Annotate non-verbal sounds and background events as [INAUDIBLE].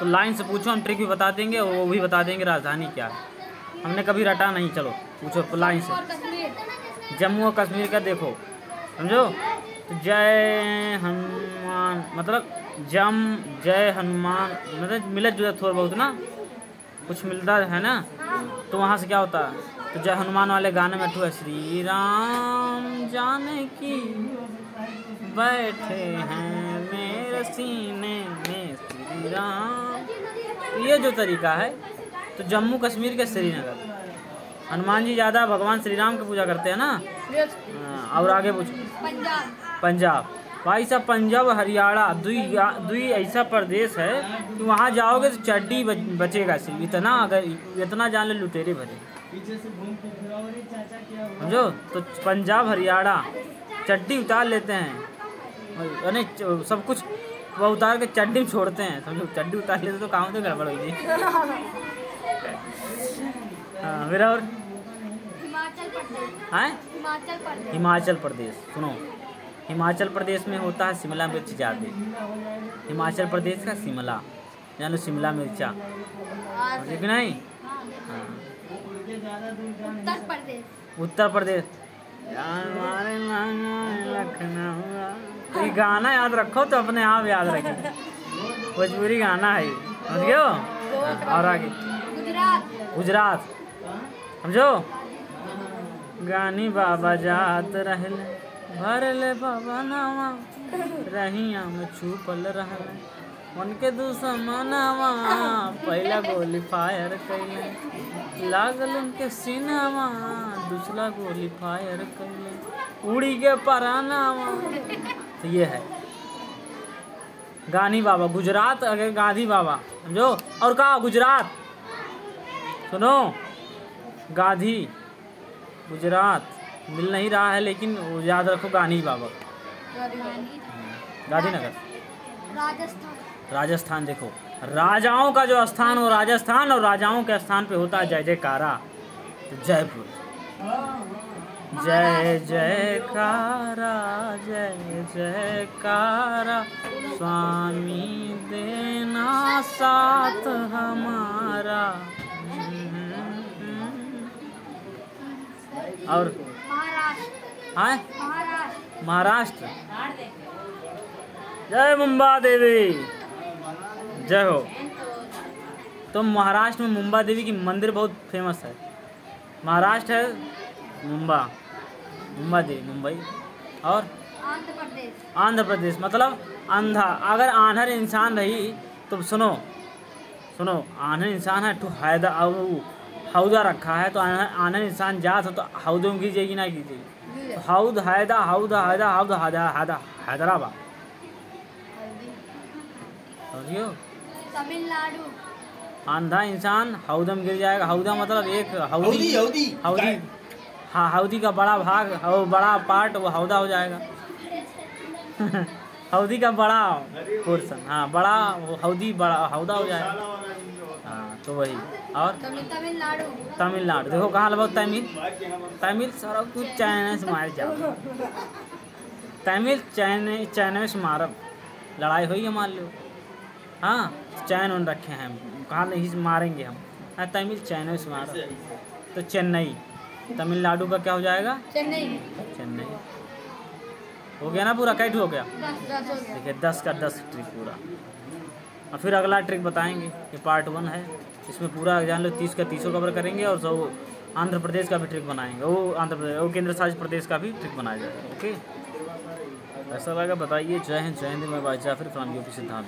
तो लाइन से पूछो, हम ट्रिक भी बता देंगे, और वो भी बता देंगे राजधानी क्या है। हमने कभी रटा नहीं, चलो, पूछो लाइन से। जम्मू और कश्मीर का देखो, समझो? तो जय हनुमान मतलब जम, जय हनुमान मतलब मिलत जुलत थोड़ा बहुत ना? कुछ मिलता है ना? तो वहाँ से क्या होता तो जय हनुमान वाले गाने में तो है श्री राम जाने की बैठे हैं मेरे सीने में। ये जो तरीका है तो जम्मू कश्मीर के श्रीनगर। हनुमान जी ज़्यादा भगवान श्री राम की पूजा करते हैं ना? हाँ, और आगे पूछो। पंजाब। भाई साहब पंजाब हरियाणा दुई दुई ऐसा प्रदेश है कि वहाँ जाओगे तो चड्डी बचेगा सिर्फ़ इतना अगर इतना जान ले लुटेरे भरे। समझो? तो पंजाब हरियाणा चड्डी उतार लेते हैं। यानी सब कुछ वो उतार के चड्डी में छोड़ते हैं समझो चड्डी उतार लेते तो काम तो गड़बड़ होगी। हाँ फिर और हिमाचल प्रदेश। हैं? हिमाचल प्रदेश। सुनो। हिमाचल प्रदेश में होता है शिमला मिर्च ज़्यादा। हिमाचल प्रदेश का शिमला जानो शिमला मिर्चा। और समझे कि नहीं? हाँ, हाँ। उत्तर प्रदेश। उत्तर प्रदेश। लखनऊ। ये गाना याद रखो तो अपने आप याद रखिए। भोजपुरी गाना है समझ गए और आगे। गुजरात। समझो? गानी बाबा जात रहल भरले बाबा नामा रहिया में छुपल रहल उनके दुश्मनवा पहला गोली फायर कैले लागल उनके सीनावा दूसरा गोली फायर कैले उड़ी के परानावा। तो ये है। गांधी बाबा गुजरात अगर गांधी बाबा समझो? और कहा गुजरात? सुनो गांधी गुजरात मिल नहीं रहा है लेकिन याद रखो गांधी बाबा। गांधीनगर। राजस्थान। राजस्थान देखो। राजाओं का जो स्थान हो राजस्थान और राजाओं के स्थान पे होता है जय जयकारा तो जयपुर जय जयकारा जय जयकारा। स्वामी देना साथ हमारा। और हाँ महाराष्ट्र। जय मुंबा देवी। जय हो। तो महाराष्ट्र में मुंबा देवी की मंदिर बहुत फ़ेमस है। महाराष्ट्र है मुंबा मुंबा दे मुंबई। और? आंध्र प्रदेश। आंध्र प्रदेश मतलब अंधा। अगर आंधर इंसान रही तो सुनो सुनो आंधर इंसान है तो हैदा अब हौदा रखा है तो आंधर इंसान जात हो तो हौदों गिर जाएगी ना गिर जाएगी तो हौद हैदा हौद हैदा हौद हैदा हैदा हैदराबाद समझियो? तमिलनाडु। आंधा इंसान हौदा में गिर जाएगा। हौदा मतलब एक हौदी हौदी हौदी हाँ हौदी का बड़ा भाग और बड़ा पार्ट वो हौदा हो जाएगा। [LAUGHS] हौदी का बड़ा पोर्शन हाँ बड़ा वो हौदी बड़ा हौदा हो जाएगा। हाँ तो वही और? तमिलनाडु। तमिलनाडु देखो कहाँ लगा तमिल। तमिल सारा कुछ चाइना से मार जाओ तमिल चाइना चाइना से मारब लड़ाई हुई है मान लो। हाँ चैन उन रखे हैं। कहाँ नहीं मारेंगे हम। हाँ तमिल चाइना से मारब तो चेन्नई। तमिलनाडु का क्या हो जाएगा? चेन्नई। चेन्नई। हो गया ना पूरा? कैट हो गया? देखिए दस का दस ट्रिक पूरा। और फिर अगला ट्रिक बताएँगे ये पार्ट वन है। इसमें पूरा जान लो तीस का तीसों कवर करेंगे और सब आंध्र प्रदेश का भी ट्रिक बनाएँगे। वो आंध्र प्रदेश वो केंद्र शासित प्रदेश का भी ट्रिक बनाया जाएगा ओके? ऐसा लगा बताइए। जय हिंद जय हिंद मैं भाई जाफिर फ्राम यूपी सिद्धांत